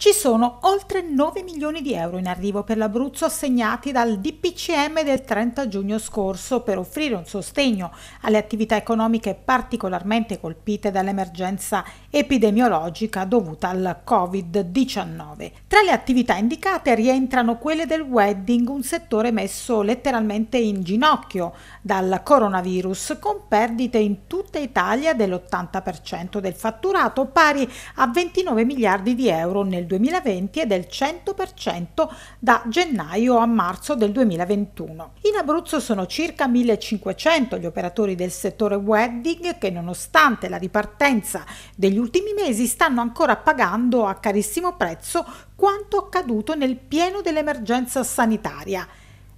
Ci sono oltre 9 milioni di euro in arrivo per l'Abruzzo assegnati dal DPCM del 30 giugno scorso per offrire un sostegno alle attività economiche particolarmente colpite dall'emergenza epidemiologica dovuta al Covid-19. Tra le attività indicate rientrano quelle del wedding, un settore messo letteralmente in ginocchio dal coronavirus, con perdite in tutta Italia dell'80% del fatturato, pari a 29 miliardi di euro nel 2020 e del 100% da gennaio a marzo del 2021. In Abruzzo sono circa 1500 gli operatori del settore wedding che nonostante la ripartenza degli ultimi mesi stanno ancora pagando a carissimo prezzo quanto accaduto nel pieno dell'emergenza sanitaria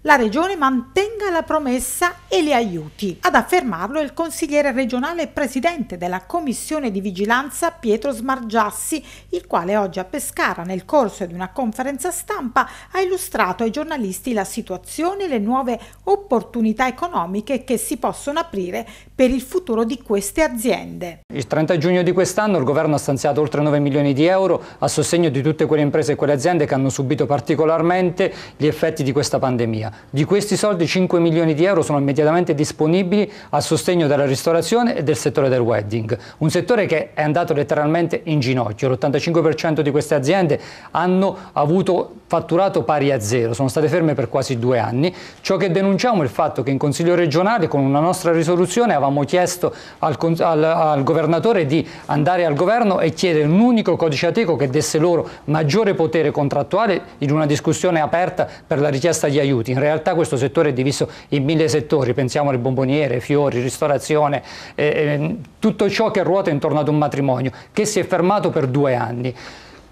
la Regione mantenga la promessa e li aiuti. Ad affermarlo è il consigliere regionale e presidente della Commissione di Vigilanza Pietro Smargiassi, il quale oggi a Pescara, nel corso di una conferenza stampa, ha illustrato ai giornalisti la situazione e le nuove opportunità economiche che si possono aprire per il futuro di queste aziende. Il 30 giugno di quest'anno il governo ha stanziato oltre 9 milioni di euro a sostegno di tutte quelle imprese e quelle aziende che hanno subito particolarmente gli effetti di questa pandemia. Di questi soldi 5 milioni di euro sono immediatamente disponibili a sostegno della ristorazione e del settore del wedding, un settore che è andato letteralmente in ginocchio. L'85% di queste aziende hanno avuto fatturato pari a zero, sono state ferme per quasi due anni. Ciò che denunciamo è il fatto che in Consiglio regionale con una nostra risoluzione avevamo chiesto al, al, al governatore di andare al governo e chiedere un unico codice ateco che desse loro maggiore potere contrattuale in una discussione aperta per la richiesta di aiuti. In realtà questo settore è diviso in mille settori, pensiamo alle bomboniere, fiori, ristorazione, eh, eh, tutto ciò che ruota intorno ad un matrimonio, che si è fermato per due anni.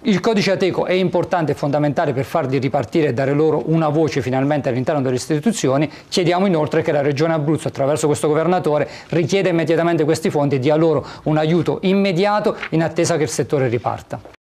Il codice ateco è importante e fondamentale per farli ripartire e dare loro una voce finalmente all'interno delle istituzioni. Chiediamo inoltre che la Regione Abruzzo, attraverso questo governatore, richieda immediatamente questi fondi e dia loro un aiuto immediato in attesa che il settore riparta.